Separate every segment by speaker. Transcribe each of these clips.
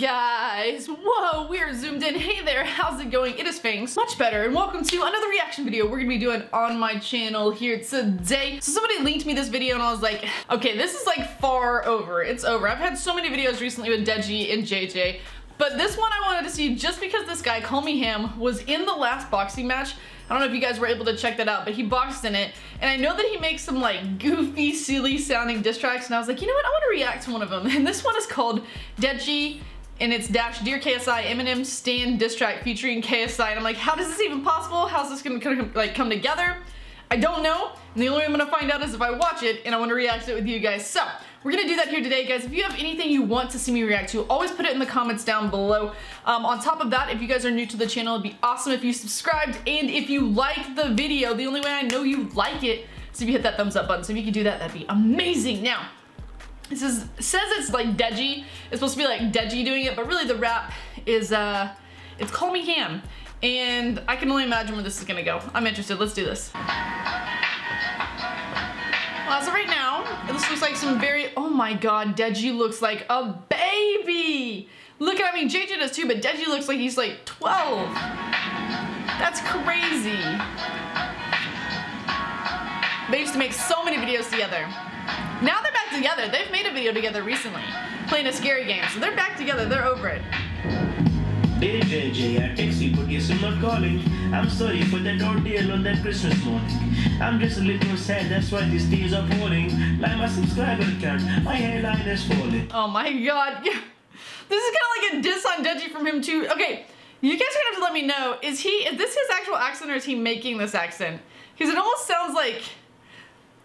Speaker 1: guys? Whoa, we're zoomed in. Hey there, how's it going? It is Fangs. Much better, and welcome to another reaction video we're gonna be doing on my channel here today. So somebody linked me this video and I was like, okay, this is like far over. It's over. I've had so many videos recently with Deji and JJ, but this one I wanted to see just because this guy, Call Me Ham, was in the last boxing match. I don't know if you guys were able to check that out, but he boxed in it. And I know that he makes some like goofy, silly sounding diss tracks. And I was like, you know what? I want to react to one of them. And this one is called Deji and it's dash Dear KSI Eminem Stan diss track featuring KSI. And I'm like, how is this even possible? How's this gonna come, like come together? I don't know. And the only way I'm gonna find out is if I watch it and I want to react to it with you guys. So we're gonna do that here today, guys. If you have anything you want to see me react to, always put it in the comments down below. Um, on top of that, if you guys are new to the channel, it'd be awesome if you subscribed. And if you like the video, the only way I know you like it is if you hit that thumbs up button. So if you could do that, that'd be amazing. Now, this is says it's like Deji. It's supposed to be like Deji doing it, but really the rap is uh, it's Call Me Ham. And I can only imagine where this is gonna go. I'm interested. Let's do this. Well, as of right now, this looks like some very, oh my god, Deji looks like a baby. Look at, I mean, JJ does too, but Deji looks like he's like 12. That's crazy. They used to make so many videos together. Now they're back together. They've made a video together recently, playing a scary game. So they're back together. They're over it.
Speaker 2: Dear JJ, I text you, but yes, I'm not calling. I'm sorry for that ordeal on that Christmas morning. I'm just a little sad, that's why these days are pouring. Like my subscriber count, my hairline is falling.
Speaker 1: Oh my god. this is kind of like a diss on Deji from him too. Okay, you guys are gonna have to let me know. Is he, is this his actual accent or is he making this accent? Because it almost sounds like,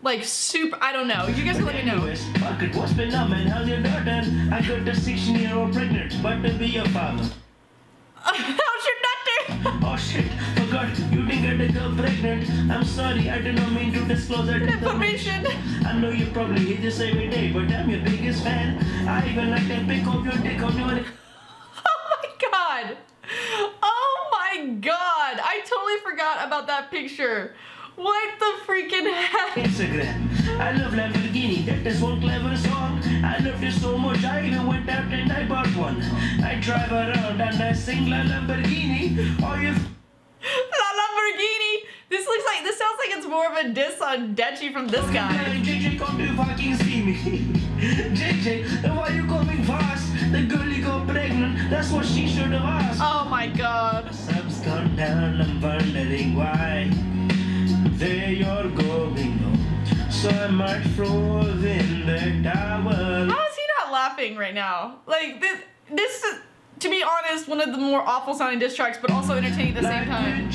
Speaker 1: like super, I don't know. You guys can let me know.
Speaker 2: Anyways, fuck it, what's been up, man? How's your daughter? I got a 16 year old pregnant, but to be a father.
Speaker 1: How's your doctor?
Speaker 2: Oh shit, forgot you didn't get the girl pregnant. I'm sorry, I did not mean to disclose that
Speaker 1: Information.
Speaker 2: I know you probably hate this every day, but I'm your biggest fan. I even like to pick up your dick on your
Speaker 1: Oh my god. Oh my god. I totally forgot about that picture. What the freaking heck?
Speaker 2: Instagram. I love Lamborghini, that is one clever song. I loved it so much, I even went out and I bought one. I drive around and I sing La Lamborghini. Oh, you
Speaker 1: La Lamborghini. This looks like, this sounds like it's more of a diss on Deji from this guy.
Speaker 2: JJ, come to fucking see me. JJ, why you coming fast? The girlie got pregnant, that's what she should have asked.
Speaker 1: Oh my god.
Speaker 2: Subs gone down, I'm wondering why they are going on. So I might froze in the towel.
Speaker 1: How is he not laughing right now? Like this, this is, to be honest, one of the more awful sounding diss tracks, but also entertaining at the same time.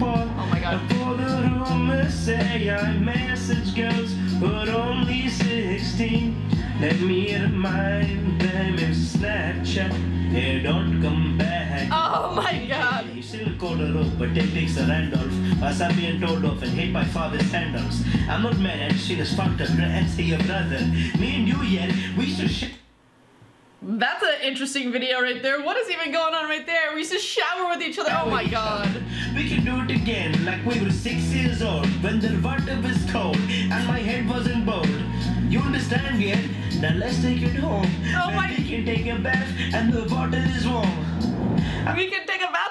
Speaker 2: Oh
Speaker 1: my God.
Speaker 2: For the rumors say I message girls, but only 16. Let me remind them if Snapchat, they don't come back.
Speaker 1: Oh my god.
Speaker 2: Still up, but then takes a Randolph. As I'm being told off and hit by father's handles. I'm not mad at she was fucked up, and say your brother. Me and you, yeah, we should shit.
Speaker 1: That's an interesting video right there. What is even going on right there? We used to shower with each other. Oh my god.
Speaker 2: We can do it again, like we were six years old when the water was cold and my head wasn't bold. You understand yet? Now let's take it home.
Speaker 1: Oh my-
Speaker 2: We can take a bath and the water is warm.
Speaker 1: We can take a bath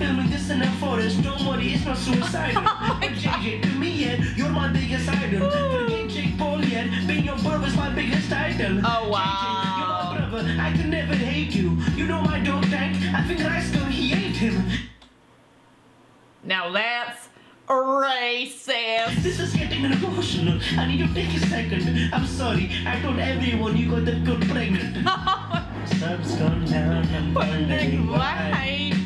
Speaker 2: rival. I'm filming this in a forest, don't worry, it's not suicidal.
Speaker 1: Oh
Speaker 2: But JJ, to me, yeah, you're my biggest idol. Forget Jake Paul, yeah, being your brother is my biggest title.
Speaker 1: Oh, wow.
Speaker 2: JJ, you're my brother, I could never hate you. You know my dog tank, I think Rascal, he ate him.
Speaker 1: Now that's racist.
Speaker 2: This is getting emotional. I need to take a second. I'm sorry, I told everyone you got the girl pregnant. Subs gone down, I'm wondering why.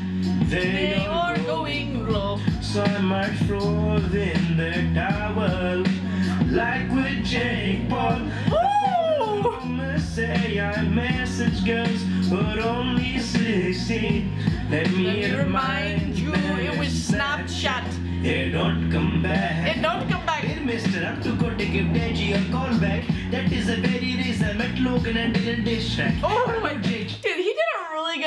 Speaker 2: They
Speaker 1: they are
Speaker 2: are
Speaker 1: going low.
Speaker 2: So I might froze in the towel Like with Jake Paul. Say I message girls But only 16 Let me,
Speaker 1: Let remind you, it was Snapchat.
Speaker 2: They don't come back.
Speaker 1: It don't come back.
Speaker 2: Mister, I'm too good to give Deji a call back. That is a very reason I met Logan and diss track
Speaker 1: Oh my
Speaker 2: Jake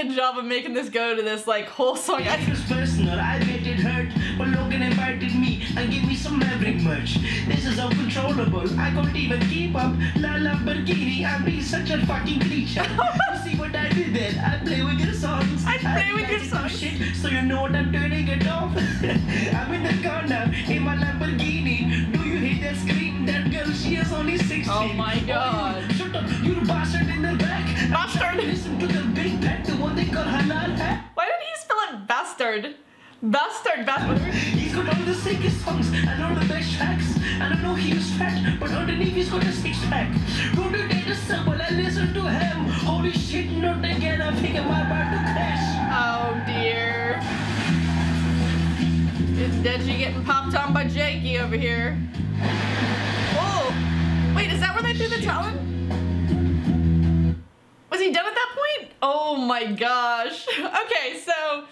Speaker 1: good job of making this go to this like whole song.
Speaker 2: It was personal, I bet it hurt, but Logan invited me and gave me some Maverick merch. This is uncontrollable. I can't even keep up. La Lamborghini, I'm being such a fucking creature. you see what I did then? I play with your songs.
Speaker 1: I play with your songs.
Speaker 2: Shit, so you know what I'm turning it off. I'm in the car now in my Lamborghini. That scream? That girl, she is only 16.
Speaker 1: Oh my God.
Speaker 2: you, shut up, you bastard in the back.
Speaker 1: Bastard.
Speaker 2: Listen to the big pet, the one they call halal ham.
Speaker 1: Why did he spell it bastard? Bastard, bastard.
Speaker 2: He's got all the sickest songs and all the best tracks. And I know he was fat, but underneath he's got a six pack. Go to data sample and listen to him. Holy shit, not again. I think I'm about to crash.
Speaker 1: Oh dear. It's Deji getting popped on by Jakey over here. Oh, wait, is that where they threw the talon? Was he done at that point? Oh my gosh. Okay, so,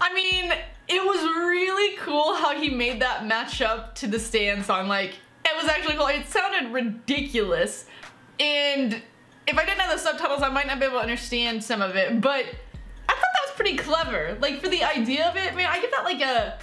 Speaker 1: I mean, it was really cool how he made that match up to the Stan song. Like, it was actually cool. It sounded ridiculous. And if I didn't have the subtitles, I might not be able to understand some of it, but I thought that was pretty clever. Like for the idea of it, I mean, I give that like a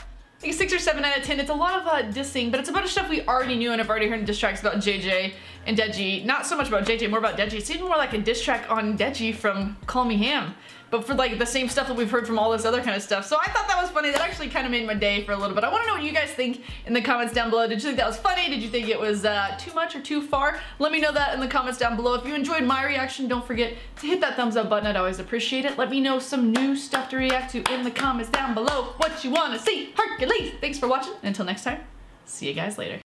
Speaker 1: six or seven out of ten. It's a lot of uh, dissing, but it's a bunch of stuff we already knew and I've already heard in diss tracks about JJ and Deji. Not so much about JJ, more about Deji. It's even more like a diss track on Deji from Call Me Ham, but for like the same stuff that we've heard from all this other kind of stuff. So I thought that was funny. That actually kind of made my day for a little bit. I want to know what you guys think in the comments down below. Did you think that was funny? Did you think it was uh, too much or too far? Let me know that in the comments down below. If you enjoyed my reaction, don't forget to hit that thumbs up button. I'd always appreciate it. Let me know some new stuff to react to in the comments down below. What you want to see. Hercules! Thanks for watching. Until next time, see you guys later.